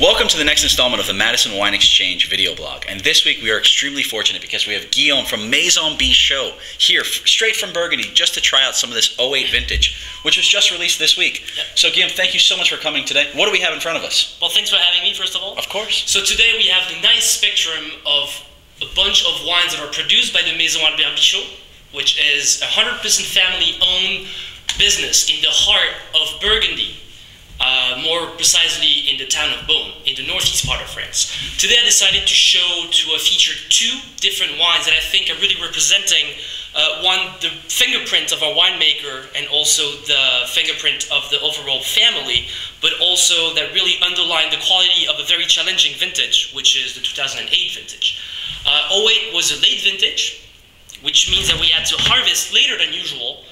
Welcome to the next installment of the Madison Wine Exchange video blog. And this week we are extremely fortunate because we have Guillaume from Maison Bichot here, straight from Burgundy, just to try out some of this 08 vintage, which was just released this week. Yep. So, Guillaume, thank you so much for coming today. What do we have in front of us? Well, thanks for having me, first of all. Of course. So today we have the nice spectrum of a bunch of wines that are produced by the Maison Albert Bichot, which is a 100% family-owned business in the heart of Burgundy, uh, more precisely in the town of Beaune, in the northeast part of France. Today I decided to show, to uh, feature two different wines that I think are really representing uh, one, the fingerprint of our winemaker, and also the fingerprint of the overall family, but also that really underline the quality of a very challenging vintage, which is the 2008 vintage. Uh, 08 was a late vintage, which means that we had to harvest later than usual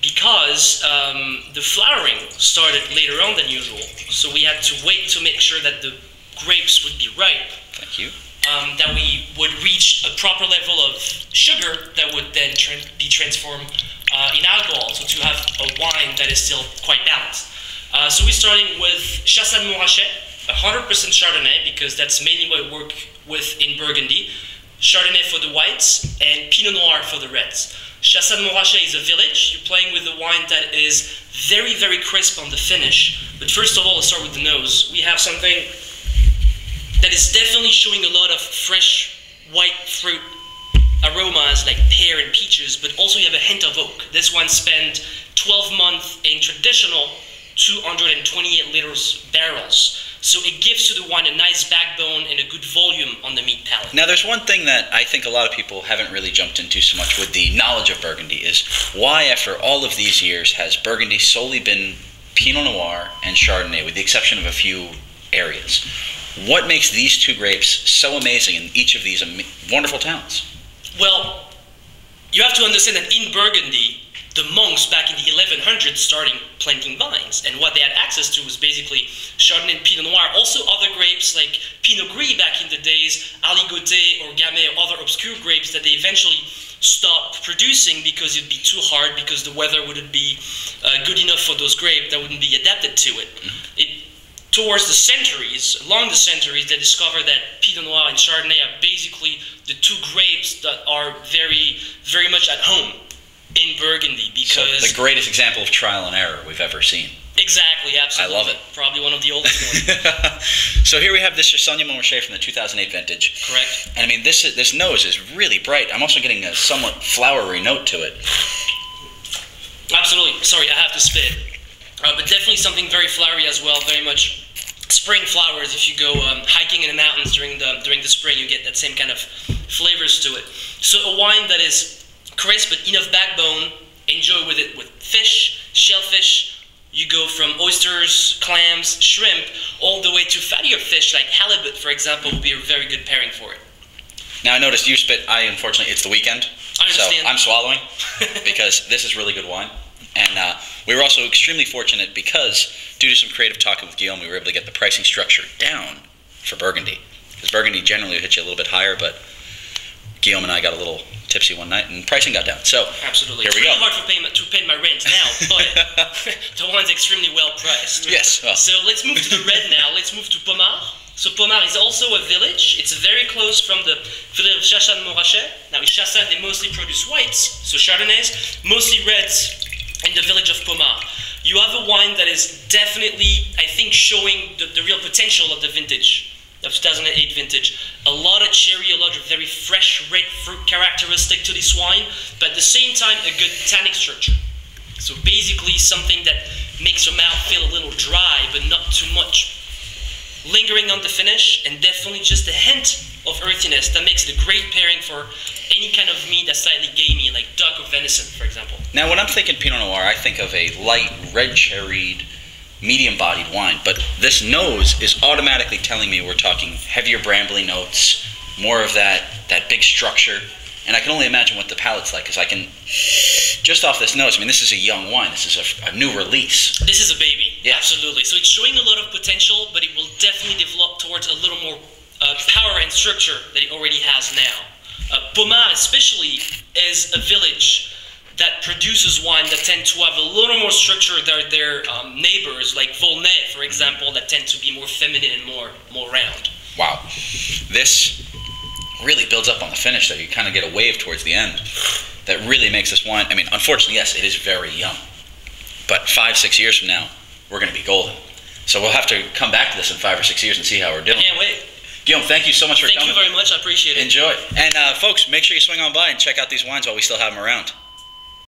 because um, the flowering started later on than usual. So we had to wait to make sure that the grapes would be ripe Thank you. um, that we would reach a proper level of sugar that would then tran be transformed uh, in alcohol, so to have a wine that is still quite balanced. Uh, so we're starting with Chassagne Montrachet, 100% Chardonnay, because that's mainly what I work with in Burgundy. Chardonnay for the whites and Pinot Noir for the reds. Chassagne Montrachet is a village. You're playing with a wine that is very, very crisp on the finish. But first of all, let's start with the nose. We have something that is definitely showing a lot of fresh white fruit aromas like pear and peaches, but also you have a hint of oak. This one spent 12 months in traditional 228 liters barrels. So it gives to the wine a nice backbone and a good volume on the mid palate. Now, there's one thing that I think a lot of people haven't really jumped into so much with the knowledge of Burgundy is why, after all of these years, has Burgundy solely been Pinot Noir and Chardonnay, with the exception of a few areas? What makes these two grapes so amazing in each of these wonderful towns? Well, you have to understand that in Burgundy, the monks back in the 1100s starting planting vines, and what they had access to was basically Chardonnay and Pinot Noir. Also, other grapes like Pinot Gris back in the days, Aligoté or Gamay or other obscure grapes that they eventually stopped producing because it'd be too hard because the weather wouldn't be uh, good enough for those grapes that wouldn't be adapted to it. It towards the centuries, along the centuries, they discovered that Pinot Noir and Chardonnay are basically the two grapes that are very, very much at home in Burgundy So, because the greatest example of trial and error we've ever seen. exactly, absolutely, I love it. Probably one of the oldest ones. so here we have this Chassagne Montrachet from the 2008 vintage. Correct. And I mean, this this nose is really bright. I'm also getting a somewhat flowery note to it. Absolutely. Sorry, I have to spit. Uh, but definitely something very flowery as well. Very much spring flowers. If you go um, hiking in the mountains during the during the spring, you get that same kind of flavors to it. So a wine that is crisp but enough backbone. Enjoy with it with fish, shellfish. You go from oysters, clams, shrimp, all the way to fattier fish like halibut, for example, would be a very good pairing for it. Now I noticed you spit. I unfortunately it's the weekend, I understand. so I'm swallowing because this is really good wine. And uh, we were also extremely fortunate because due to some creative talking with Guillaume, we were able to get the pricing structure down for Burgundy. Because Burgundy generally will hit you a little bit higher, but Guillaume and I got a little tipsy one night and pricing got down. So Absolutely. Here it's we really go. hard for pay, to pay my rent now, but the wine's extremely well priced. yes, well, So let's move to the red now. Let's move to Pommard. So Pommard is also a village. It's very close from the village of Chassagne Montrachet. Now in Chassagne they mostly produce whites, so Chardonnays, mostly reds in the village of Pommard. You have a wine that is definitely, I think, showing the, the real potential of the vintage, of 2008 vintage. A lot cherry, a lot of very fresh red fruit characteristic to this wine, but at the same time, a good tannic structure. So basically, something that makes your mouth feel a little dry, but not too much. Lingering on the finish, and definitely just a hint of earthiness that makes it a great pairing for any kind of meat that's slightly gamey, like duck or venison, for example. now when I'm thinking Pinot Noir, I think of a light red cherried, medium bodied wine. But this nose is automatically telling me we're talking heavier brambly notes, more of that that big structure. And I can only imagine what the palate's like, because I can just off this nose. I mean, this is a young wine. This is a, a new release. This is a baby, Yeah. absolutely. So it's showing a lot of potential, but it will definitely develop towards a little more uh, power and structure that it already has now. Uh, Pommard, especially, is a village that produces wine that tend to have a little more structure than their um, neighbors, like Volnay, for example, that tend to be more feminine and more more round. Wow. This really builds up on the finish there. You kind of get a wave towards the end that really makes this wine. I mean, unfortunately, yes, it is very young. But five, six years from now, we're going to be golden. So we'll have to come back to this in five or six years and see how we're doing. I Can't wait. Guillaume, thank you so much for Thank coming. you very much. I appreciate it. Enjoy. And uh, folks, make sure you swing on by and check out these wines while we still have them around.